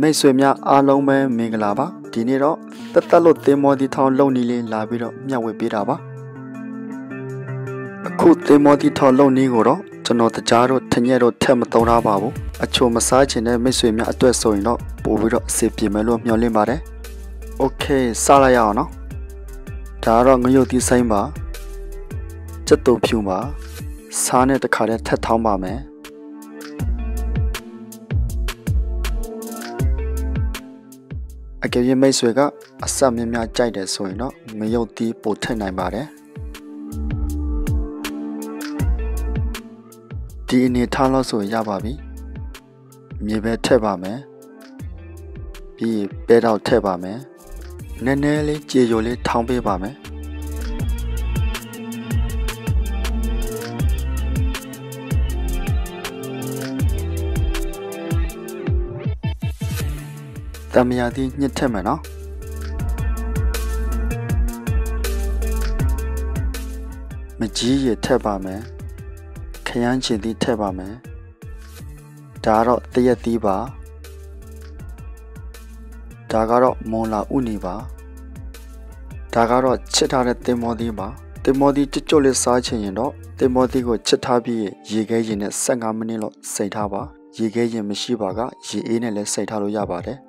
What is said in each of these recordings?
မိတ်ဆွေများအားလုံးပဲမင်္ဂလာပါဒီနေ့တော့တက်တက်လို့သင်္ဘောတီထောင်လုံနီလေးလာပြီးတော့မျှဝေပေးတာပါအခုသင်္ဘောတီထောင်လုံနီကိုတော့ကျွန်တော်တကြားတော့ထညက်တော့ထက်မသုံးထားပါဘူးအချိုမစားချင်တဲ့မိတ်ဆွေများအတွက်ဆိုရင်တော့ပို့ပြီးတော့အစီပြေမယ်လို့မျှော်လင့်ပါတယ်โอเคစလိုက်ရအောင်နော်ဒါကတော့ငရုတ်သီးဆိုင်ပါစက်တုံဖြူပါစားနဲ့တခါတည်းထက်ထောင်းပါမယ် အကယ်၍မိတ်ဆွေကအဆက်များများကြိုက်တယ်ဆိုရင်တော့ငရုတ်သီးပို့ထည့်နိုင်ပါတယ်ဒီအနေထားလို့ဆိုရပါပြီမြေပဲထည့်ပါမယ်ပြီးပဲတော့ထည့်ပါမယ်နည်းနည်းလေးကြေရိုလေးထောင်းပေးပါမယ် တမယာသည်ညှစ်ထက်မယ်နော်မကြီးရထက်ပါမယ်ခရမ်းချင်သည်ထက်ပါမယ်ဒါကတော့တရက်သီးပါဒါကတော့မွန်လာဥနီပါဒါကတော့ချစ်ထားတဲ့တင်မောသီးပါတင်မောသီးကြွကြွလေးစားချင်ရင်တော့တင်မောသီးကိုချစ်ထားပြီးရေခဲရင်နဲ့15မိနစ်လောက်စိတ်ထားပါရေခဲရင်မရှိပါကရေအေးနဲ့လည်းစိတ်ထားလို့ရပါတယ်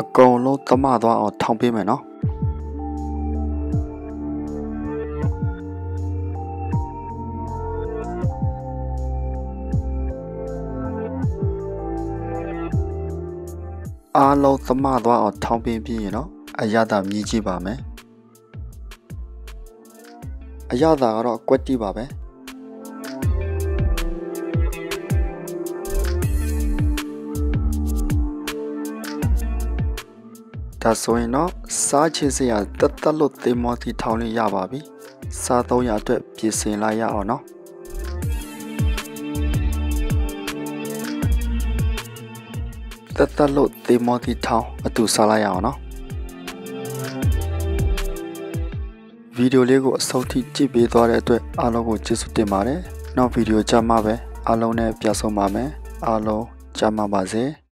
အကုန်လုံးသမသွားအောင်ထောင်ပေးမယ်နော်အားလုံးသမသွားအောင်ထောင်းပင်းပြီးရင်တော့အရသာမြည်ကြည့်ပါမယ်အရသာကတော့ကွက်တိပါပဲ ဒါဆိုရင်တော့စားချင်စရာတက်တက်လို့သေမောတီထောင်းလေးရပါပြီစားသုံးရအတွက်ပြင်ဆင်လိုက်ရအောင်နော်တက်တက်လို့သေမောတီထောင်းအတူစားလိုက်ရအောင်နော်ဗီဒီယိုလေးကိုအဆုံးထိကြည့်ပေးသွားတဲ့အတွက်အားလုံးကိုကျေးဇူးတင်ပါတယ်နောက်ဗီဒီယိုကြမှာပဲအားလုံးနဲ့ပြန်ဆုံပါမယ်အားလုံးကြမှာပါစေ